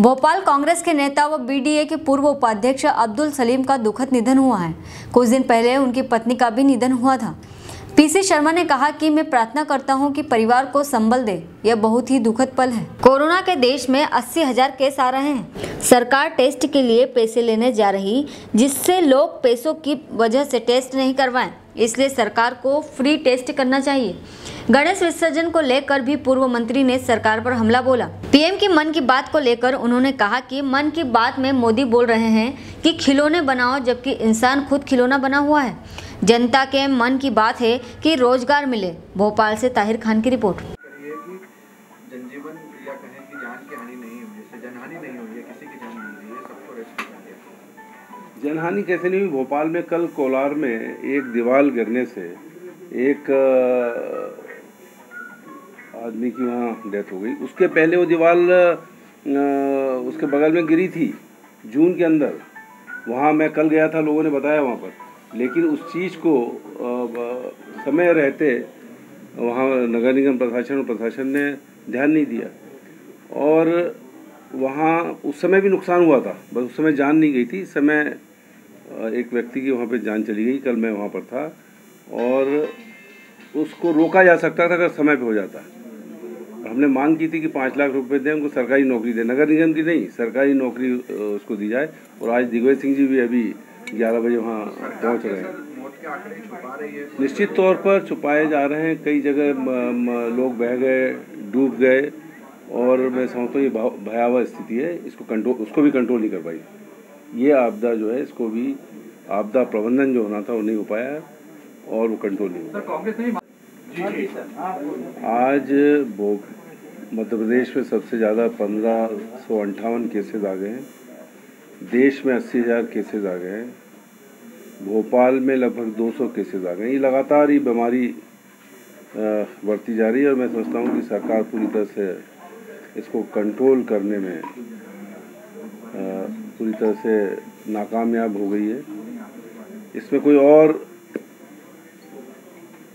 भोपाल कांग्रेस के नेता व बीडीए के पूर्व उपाध्यक्ष अब्दुल सलीम का दुखद निधन हुआ है। कुछ दिन पहले उनकी पत्नी का भी निधन हुआ था। पीसी शर्मा ने कहा कि मैं प्रार्थना करता हूँ कि परिवार को संबल दे। यह बहुत ही दुखद पल है। कोरोना के देश में अस्सी हज़ार केस आ रहे हैं। सरकार टेस्ट के लिए पैसे लेने जा रही, जिससे लोग पैसों की वजह से टेस्ट नहीं करवाएँ। इसलिए सरकार को फ्री टेस्ट करना चाहिए। गणेश विसर्जन को लेकर भी पूर्व मंत्री ने सरकार पर हमला बोला। पीएम की मन की बात को लेकर उन्होंने कहा कि मन की बात में मोदी बोल रहे हैं कि खिलौने बनाओ, जबकि इंसान खुद खिलौना बना हुआ है। जनता के मन की बात है कि रोज़गार मिले। भोपाल से ताहिर खान की रिपोर्ट। जनजीवन या कहें कि जान की हानि नहीं हुई है। जनहानि नहीं हुई है किसी की जान नहीं हुई है सबको रेस्क्यू कर दिया। जनहानि कैसे नहीं हुई? भोपाल में कल कोलार में एक दीवार गिरने से एक आदमी की वहाँ डेथ हो गई। उसके पहले वो दीवार उसके बगल में गिरी थी जून के अंदर। वहाँ मैं कल गया था लोगों ने बताया वहाँ पर। लेकिन उस चीज़ को समय रहते वहाँ नगर निगम प्रशासन और प्रशासन ने ध्यान नहीं दिया। और वहाँ उस समय भी नुकसान हुआ था, बस उस समय जान नहीं गई थी। समय एक व्यक्ति की वहाँ पे जान चली गई, कल मैं वहाँ पर था। और उसको रोका जा सकता था अगर समय पे हो जाता। हमने मांग की थी कि पाँच लाख रुपए दें, उनको सरकारी नौकरी दें। नगर निगम की नहीं, सरकारी नौकरी उसको दी जाए। और आज दिग्विजय सिंह जी भी अभी ग्यारह बजे वहाँ पहुँच रहे हैं। है निश्चित तौर पर छुपाए जा रहे हैं कई जगह म, म, लोग बह गए डूब गए और मैं समझता हूँ ये भयावह स्थिति है। इसको कंट्रोल उसको भी कंट्रोल नहीं कर पाई। ये आपदा जो है इसको भी आपदा प्रबंधन जो होना था वो नहीं हो पाया और वो कंट्रोल नहीं हो पाया। आज मध्य प्रदेश में सबसे ज़्यादा पंद्रह सौ अंठावन केसेज आ गए हैं। देश में अस्सी हज़ार केसेज आ गए हैं। भोपाल में लगभग 200 केसेज आ गए ये लगातार ये बीमारी बढ़ती जा रही है और मैं समझता हूँ कि सरकार पूरी तरह से इसको कंट्रोल करने में पूरी तरह से नाकामयाब हो गई है। इसमें कोई और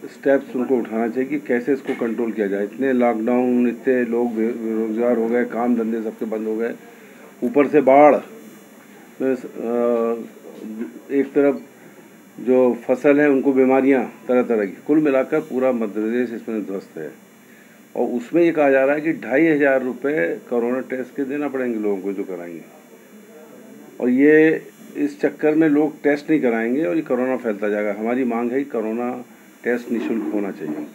स्टेप्स उनको उठाना चाहिए कि कैसे इसको कंट्रोल किया जाए। इतने लॉकडाउन इतने लोग बेरोजगार हो गए, काम धंधे सबके बंद हो गए। ऊपर से बाढ़ अ, एक तरफ़ जो फ़सल है उनको बीमारियाँ तरह तरह की। कुल मिलाकर पूरा मध्य प्रदेश इसमें ध्वस्त है। और उसमें ये कहा जा रहा है कि ढाई हज़ार रुपये कोरोना टेस्ट के देना पड़ेंगे लोगों को जो कराएँगे। और ये इस चक्कर में लोग टेस्ट नहीं कराएँगे और ये कोरोना फैलता जाएगा। हमारी मांग है कि कोरोना टेस्ट निशुल्क होना चाहिए।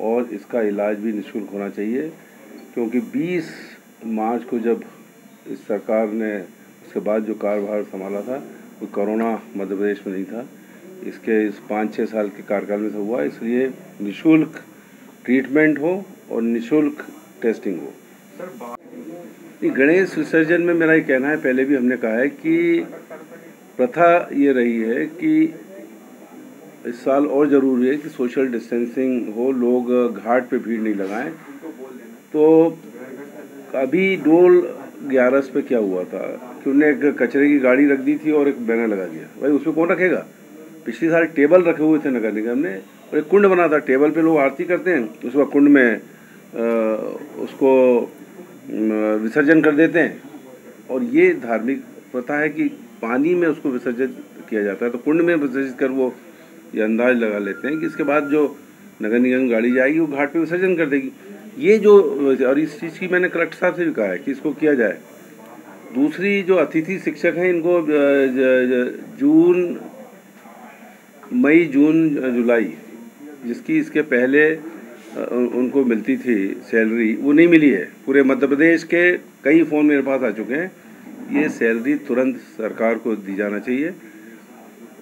और इसका इलाज भी निशुल्क होना चाहिए क्योंकि 20 मार्च को जब इस सरकार ने उसके बाद जो कार्यभार संभाला था वो कोरोना मध्य प्रदेश में नहीं था। इसके इस पाँच छः साल के कार्यकाल में से हुआ इसलिए निशुल्क ट्रीटमेंट हो और निशुल्क टेस्टिंग हो। गणेश विसर्जन में मेरा ये कहना है पहले भी हमने कहा है कि प्रथा ये रही है कि इस साल और ज़रूरी है कि सोशल डिस्टेंसिंग हो लोग घाट पे भीड़ नहीं लगाएँ। तो अभी डोल ग्यारस पे क्या हुआ था? उन्हें एक कचरे की गाड़ी रख दी थी और एक बैनर लगा दिया। भाई उसमें कौन रखेगा? पिछली साल टेबल रखे हुए थे नगर निगम ने और एक कुंड बना था। टेबल पे लोग आरती करते हैं उसके बाद कुंड में अ, उसको विसर्जन कर देते हैं। और ये धार्मिक प्रथा है कि पानी में उसको विसर्जित किया जाता है। तो कुंड में विसर्जित कर वो ये अंदाज लगा लेते हैं कि इसके बाद जो नगर निगम गाड़ी जाएगी वो घाट पे विसर्जन कर देगी। ये जो और इस चीज़ की मैंने कलेक्टर साहब से भी कहा है कि इसको किया जाए। दूसरी जो अतिथि शिक्षक हैं, इनको जून, मई, जून, जुलाई, जिसकी इसके पहले उनको मिलती थी सैलरी, वो नहीं मिली है। पूरे मध्य प्रदेश के कई फ़ोन मेरे पास आ चुके हैं। ये सैलरी तुरंत सरकार को दी जाना चाहिए।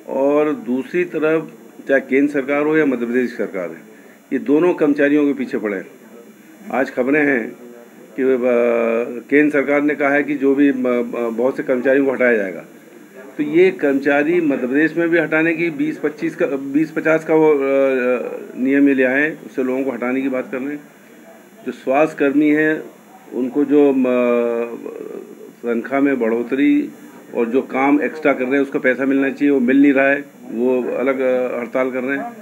और दूसरी तरफ़, चाहे केंद्र सरकार हो या मध्य प्रदेश सरकार है, ये दोनों कर्मचारियों के पीछे पड़े हैं। आज खबरें हैं कि केंद्र सरकार ने कहा है कि जो भी बहुत से कर्मचारियों को हटाया जाएगा। तो ये कर्मचारी मध्य प्रदेश में भी हटाने की 20 25 का 20 50 का वो नियम ले आए उससे लोगों को हटाने की बात कर रहे हैं। जो स्वास्थ्य कर्मी हैं, उनको जो तनख्वाह में बढ़ोतरी और जो काम एक्स्ट्रा कर रहे हैं, उसका पैसा मिलना चाहिए, वो मिल नहीं रहा है, वो अलग हड़ताल कर रहे हैं।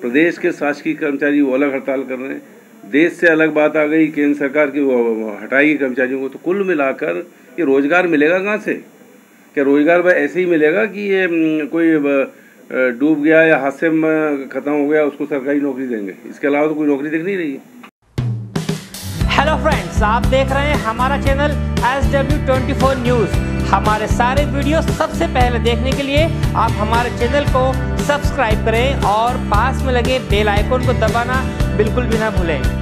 प्रदेश के शासकीय कर्मचारी वो अलग हड़ताल कर रहे हैं। देश से अलग बात आ गई केंद्र सरकार की हटाएगी कर्मचारियों को तो कुल मिलाकर ये रोज़गार मिलेगा कहाँ से? क्या रोज़गार भाई ऐसे ही मिलेगा कि ये हम्म, कोई डूब गया या हादसे में ख़त्म हो गया उसको सरकारी नौकरी देंगे? इसके अलावा तो कोई नौकरी दिख नहीं रही। हेलो फ्रेंड्स आप देख रहे हैं हमारा channel S W twenty four news हमारे सारे वीडियो सबसे पहले देखने के लिए आप हमारे चैनल को सब्सक्राइब करें और पास में लगे बेल आइकन को दबाना बिल्कुल भी ना भूलें।